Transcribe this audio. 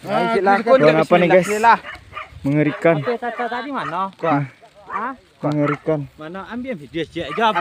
Ah, apa-apa nih, guys? Mengerikan. Tadi mana? Mengerikan. Mana ambil video aja. Jawab